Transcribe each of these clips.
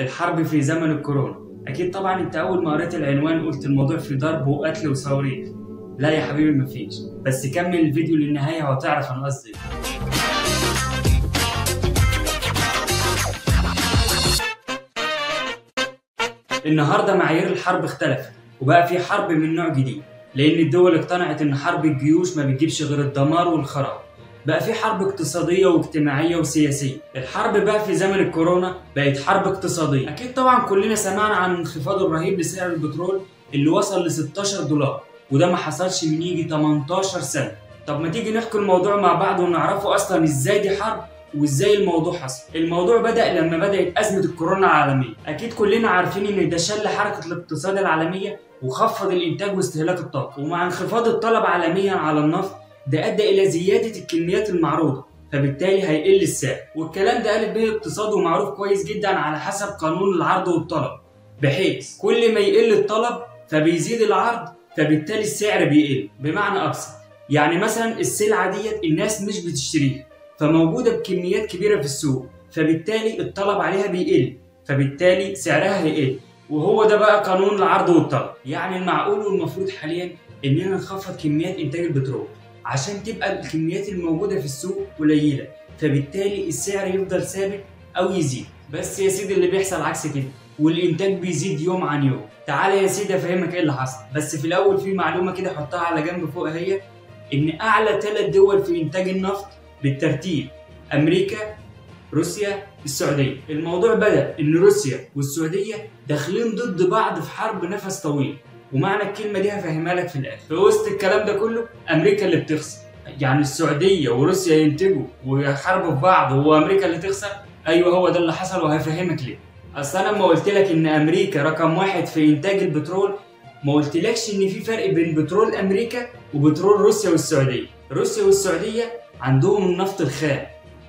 الحرب في زمن الكورونا. أكيد طبعا أنت أول ما قريت العنوان قلت الموضوع فيه ضرب وقتل وصواريخ لا يا حبيبي مفيش بس كمل الفيديو للنهاية وهتعرف أنا قصدي إيه. النهارده معايير الحرب اختلفت وبقى في حرب من نوع جديد لأن الدول اقتنعت إن حرب الجيوش ما بتجيبش غير الدمار والخراب. بقى في حرب اقتصادية واجتماعية وسياسية. الحرب بقى في زمن الكورونا بقت حرب اقتصادية. أكيد طبعا كلنا سمعنا عن الانخفاض الرهيب لسعر البترول اللي وصل ل 16 دولار وده ما حصلش من يجي 18 سنة. طب ما تيجي نحكي الموضوع مع بعض ونعرفه أصلا إزاي دي حرب وإزاي الموضوع حصل. الموضوع بدأ لما بدأت أزمة الكورونا العالمية. أكيد كلنا عارفين إن ده شل حركة الاقتصاد العالمية وخفض الإنتاج واستهلاك الطاقة. ومع انخفاض الطلب عالميا على النفط ده أدى إلى زيادة الكميات المعروضة فبالتالي هيقل السعر. والكلام ده قالت به الاقتصاد ومعروف كويس جدا على حسب قانون العرض والطلب بحيث كل ما يقل الطلب فبيزيد العرض فبالتالي السعر بيقل. بمعنى أبسط يعني مثلا السلعة ديت الناس مش بتشتريها فموجودة بكميات كبيرة في السوق فبالتالي الطلب عليها بيقل فبالتالي سعرها هيقل. وهو ده بقى قانون العرض والطلب. يعني المعقول والمفروض حاليا إننا نخفض كميات إنتاج البترول. عشان تبقى الكميات الموجودة في السوق قليلة. فبالتالي السعر يفضل ثابت أو يزيد. بس يا سيدي اللي بيحصل عكس كده والإنتاج بيزيد يوم عن يوم. تعالى يا سيدي أفهمك إيه اللي حصل. بس في الأول في معلومة كده حطها على جنب فوق أهي إن أعلى ثلاث دول في إنتاج النفط بالترتيب أمريكا روسيا السعودية. الموضوع بدأ إن روسيا والسعودية داخلين ضد بعض في حرب نفس طويل ومعنى الكلمة دي هفهمها لك في الآخر. في وسط الكلام ده كله أمريكا اللي بتخسر. يعني السعودية وروسيا ينتجوا ويحاربوا في بعض وامريكا اللي تخسر؟ أيوه هو ده اللي حصل وهفهمك ليه. أصل أنا لما قلت لك إن أمريكا رقم واحد في إنتاج البترول. ما قلتلكش إن في فرق بين بترول أمريكا وبترول روسيا والسعودية. روسيا والسعودية عندهم النفط الخام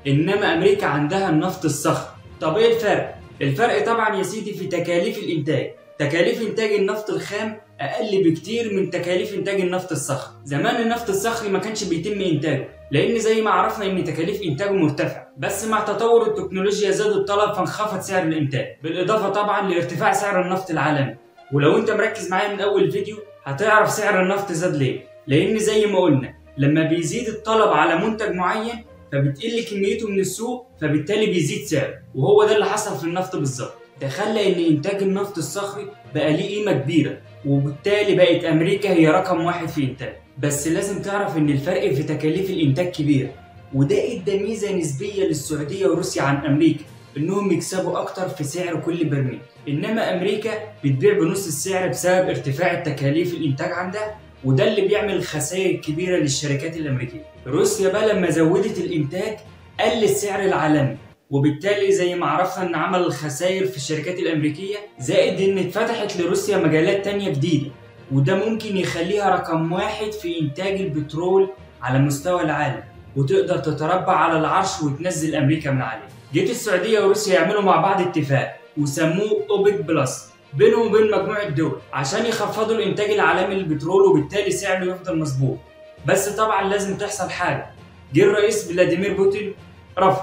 إنما أمريكا عندها النفط الصخر طب إيه الفرق؟ الفرق طبعا يا سيدي في تكاليف الإنتاج. تكاليف إنتاج النفط الخام أقل بكتير من تكاليف إنتاج النفط الصخري زمان النفط الصخري ما كانش بيتم انتاجه لأن زي ما عرفنا إن تكاليف انتاجه مرتفعه بس مع تطور التكنولوجيا زاد الطلب فانخفض سعر الإنتاج بالإضافة طبعا لارتفاع سعر النفط العالمي. ولو أنت مركز معايا من أول الفيديو هتعرف سعر النفط زاد ليه. لأن زي ما قلنا لما بيزيد الطلب على منتج معين فبتقل كميته من السوق فبالتالي بيزيد سعره. وهو ده اللي حصل في النفط بالظبط. ده خلى إن إنتاج النفط الصخري بقى ليه قيمة كبيرة وبالتالي بقت أمريكا هي رقم واحد في إنتاج. بس لازم تعرف إن الفرق في تكاليف الإنتاج كبير وده إدى ميزة نسبية للسعودية وروسيا عن أمريكا إنهم يكسبوا أكتر في سعر كل برميل. إنما أمريكا بتبيع بنص السعر بسبب ارتفاع التكاليف الإنتاج عندها وده اللي بيعمل خسائر كبيرة للشركات الأمريكية. روسيا بقى لما زودت الإنتاج قل السعر العالمي. وبالتالي زي ما عرفنا إن عمل الخسائر في الشركات الأمريكية زائد إن اتفتحت لروسيا مجالات تانية جديدة وده ممكن يخليها رقم واحد في إنتاج البترول على مستوى العالم وتقدر تتربع على العرش وتنزل أمريكا من عليه. جيت السعودية وروسيا يعملوا مع بعض اتفاق وسموه أوبك بلس بينهم وبين مجموعة دول عشان يخفضوا الإنتاج العالمي للبترول وبالتالي سعره يفضل مظبوط بس طبعا لازم تحصل حاجة جه الرئيس فلاديمير بوتين رفض.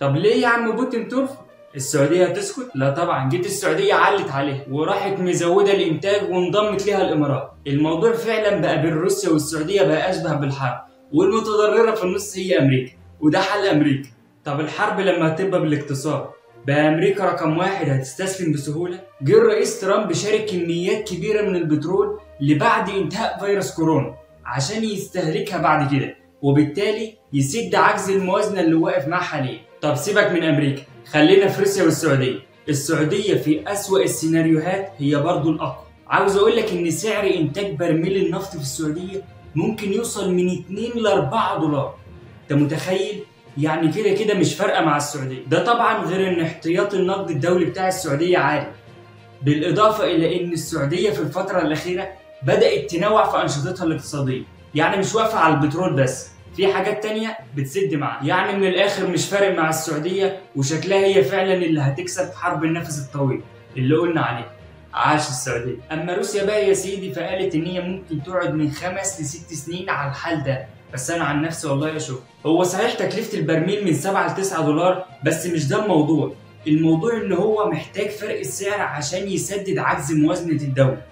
طب ليه يا عم بوتين ترفض السعودية هتسكت لا طبعا جيت السعودية علت عليها وراحت مزودة الإنتاج وانضمت ليها الإمارات. الموضوع فعلا بقى بين روسيا والسعودية بقى أشبه بالحرب والمتضررة في النص هي أمريكا وده حل أمريكا. طب الحرب لما هتبقى بالاقتصاد بقى أمريكا رقم واحد هتستسلم بسهولة؟ جه الرئيس ترامب شارك كميات كبيرة من البترول لبعد إنتهاء فيروس كورونا عشان يستهلكها بعد كده وبالتالي يسد عجز الموازنة اللي واقف معاه حاليا. طب سيبك من أمريكا خلينا في روسيا والسعودية. السعودية في أسوأ السيناريوهات هي برضو الأقوى. عاوز أقول لك إن سعر إنتاج برميل النفط في السعودية ممكن يوصل من 2 ل 4 دولار. أنت متخيل؟ يعني كده كده مش فارقة مع السعودية. ده طبعا غير إن احتياط النقد الدولي بتاع السعودية عالي. بالإضافة إلى إن السعودية في الفترة الأخيرة بدأت تنوع في أنشطتها الاقتصادية. يعني مش واقفة على البترول بس. في حاجات تانية بتسد معاها. يعني من الآخر مش فارق مع السعودية وشكلها هي فعلا اللي هتكسب حرب النفس الطويل اللي قلنا عليه عاش السعودية. أما روسيا بقى يا سيدي فقالت إن هي ممكن تقعد من خمس لست سنين على الحال ده. بس أنا عن نفسي والله أشوف هو صحيح تكلفة البرميل من 7 ل 9 دولار بس مش ده الموضوع. الموضوع إن هو محتاج فرق السعر عشان يسدد عجز موازنة الدولة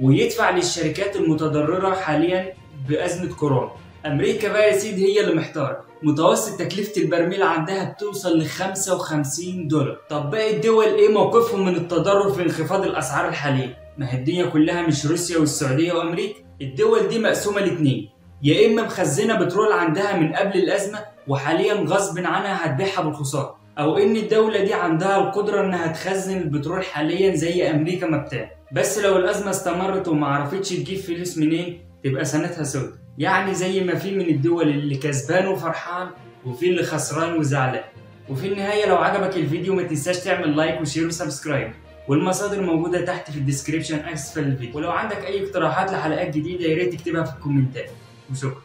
ويدفع للشركات المتضررة حاليا بأزمة كورونا. أمريكا بقى يا سيدي هي اللي محتارة. متوسط تكلفة البرميل عندها بتوصل ل 55 دولار. طب باقي الدول إيه موقفهم من التضرر في انخفاض الأسعار الحالية؟ ما هي الدنيا كلها مش روسيا والسعودية وأمريكا. الدول دي مقسومة لاتنين. يا إما مخزنة بترول عندها من قبل الأزمة وحاليا غصب عنها هتبيعها بالخسارة. أو إن الدولة دي عندها القدرة إنها تخزن البترول حاليا زي أمريكا ما بتعمل. بس لو الأزمة استمرت وما عرفتش تجيب فلوس منين تبقى سنتها سودة. يعني زي ما في من الدول اللي كسبان وفرحان وفي اللي خسران وزعلان. وفي النهاية لو عجبك الفيديو ما تنساش تعمل like و share و subscribe. والمصادر موجودة تحت في ال description أسفل الفيديو. ولو عندك أي اقتراحات لحلقات جديدة يا ريت تكتبها في الكومنتات. وشكرا.